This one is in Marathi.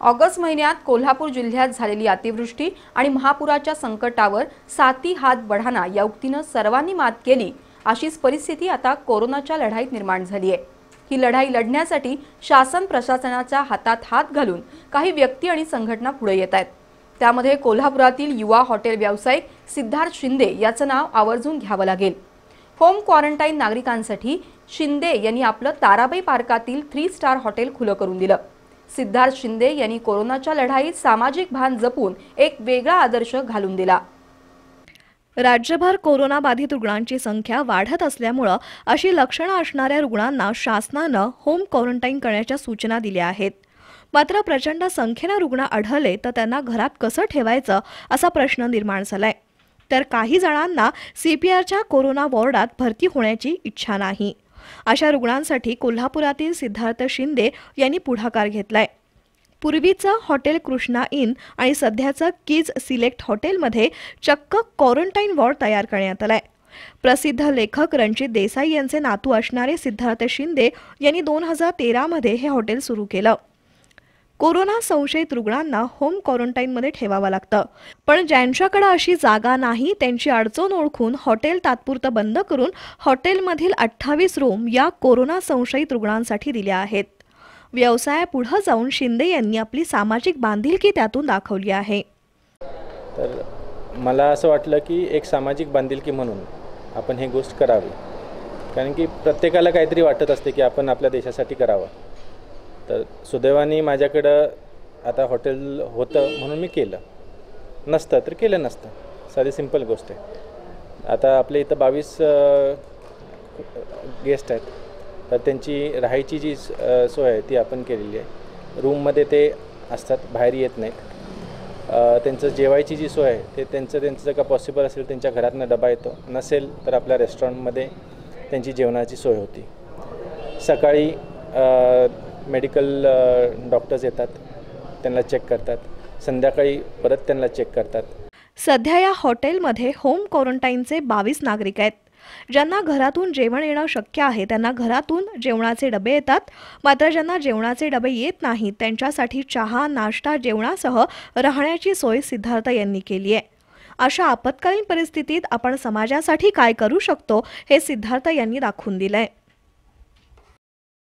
ऑगस्ट महिन्यात कोल्हापूर जिल्ह्यात झालेली अतिवृष्टी आणि महापुराच्या संकटावर साती हात बढाना या उक्तीनं सर्वांनी मात केली अशीच परिस्थिती आता कोरोनाच्या लढाईत निर्माण झाली आहे ही लढाई लढण्यासाठी शासन प्रशासनाच्या हातात हात घालून काही व्यक्ती आणि संघटना पुढे येत आहेत. त्यामध्ये कोल्हापुरातील युवा हॉटेल व्यावसायिक सिद्धार्थ शिंदे याचं नाव आवर्जून घ्यावं लागेल. होम क्वारंटाईन नागरिकांसाठी शिंदे यांनी आपलं ताराबाई पार्कातील थ्री स्टार हॉटेल खुलं करून दिलं. सिद्धार्थ शिंदे यांनी कोरोनाच्या लढाईत सामाजिक भान जपून एक वेगळा आदर्श घालून दिला. राज्यभर कोरोनाबाधित रुग्णांची संख्या वाढत असल्यामुळं अशी लक्षणं असणाऱ्या रुग्णांना शासनानं होम क्वारंटाईन करण्याच्या सूचना दिल्या आहेत. मात्र प्रचंड संख्येनं रुग्ण आढळले तर त्यांना घरात कसं ठेवायचं असा प्रश्न निर्माण झालाय. तर काही जणांना सीपीआरच्या कोरोना वॉर्डात भरती होण्याची इच्छा नाही. अशा रुग्णांसाठी कोल्हापुरातील सिद्धार्थ शिंदे यांनी पुढाकार घेतलाय. पूर्वीचं हॉटेल कृष्णा इन आणि सध्याचं किज सिलेक्ट हॉटेलमध्ये चक्क क्वारंटाईन वॉर्ड तयार करण्यात आलाय. प्रसिद्ध लेखक रणजित देसाई यांचे नातू असणारे सिद्धार्थ शिंदे यांनी दोन हजार तेरामध्ये हे हॉटेल सुरू केलं. कोरोना संशयित रुग्णांना होम क्वारंटाईनमध्ये ठेवावं लागतं. पण ज्यांच्याकडे अशी जागा नाही त्यांची अडचण ओळखून हॉटेल तात्पुरतं बंद करून हॉटेलमधील अठ्ठावीस रूम या कोरोना संशयित रुग्णांसाठी दिल्या आहेत. व्यवसायापुढं जाऊन शिंदे यांनी आपली सामाजिक बांधिलकी त्यातून दाखवली आहे. तर मला असं वाटलं की एक सामाजिक बांधिलकी म्हणून आपण ही गोष्ट करावी. कारण की प्रत्येकाला काहीतरी वाटत असते की आपण आपल्या देशासाठी करावं. तर सुदैवाने माझ्याकडं आता हॉटेल होतं म्हणून मी केलं. नसतं तर केलं नसतं. साधी सिंपल गोष्ट आहे. आता आपल्या इथं बावीस गेस्ट आहेत. तर त्यांची राहायची जी स- सोय आहे ती आपण केलेली आहे. रूममध्ये ते असतात बाहेर येत नाहीत. त्यांचं जेवायची जी सोय आहे ते त्यांचं त्यांचं जर का पॉसिबल असेल त्यांच्या घरातनं डबा येतो. नसेल तर आपल्या रेस्टॉरंटमध्ये त्यांची जेवणाची सोय होती. सकाळी मेडिकल डॉक्टर्स uh, येतात त्यांना चेक करतात. संध्याकाळी परत त्यांना चेक करतात. सध्या या हॉटेलमध्ये होम क्वारंटाईनचे बावीस नागरिक आहेत. ज्यांना घरातून जेवण येणं शक्य आहे त्यांना घरातून जेवणाचे डबे येतात. मात्र ज्यांना जेवणाचे डबे येत नाहीत त्यांच्यासाठी चहा नाश्ता जेवणासह राहण्याची सोय सिद्धार्थ यांनी केली आहे. अशा आपत्कालीन परिस्थितीत आपण समाजासाठी काय करू शकतो हे सिद्धार्थ यांनी दाखवून दिलंय.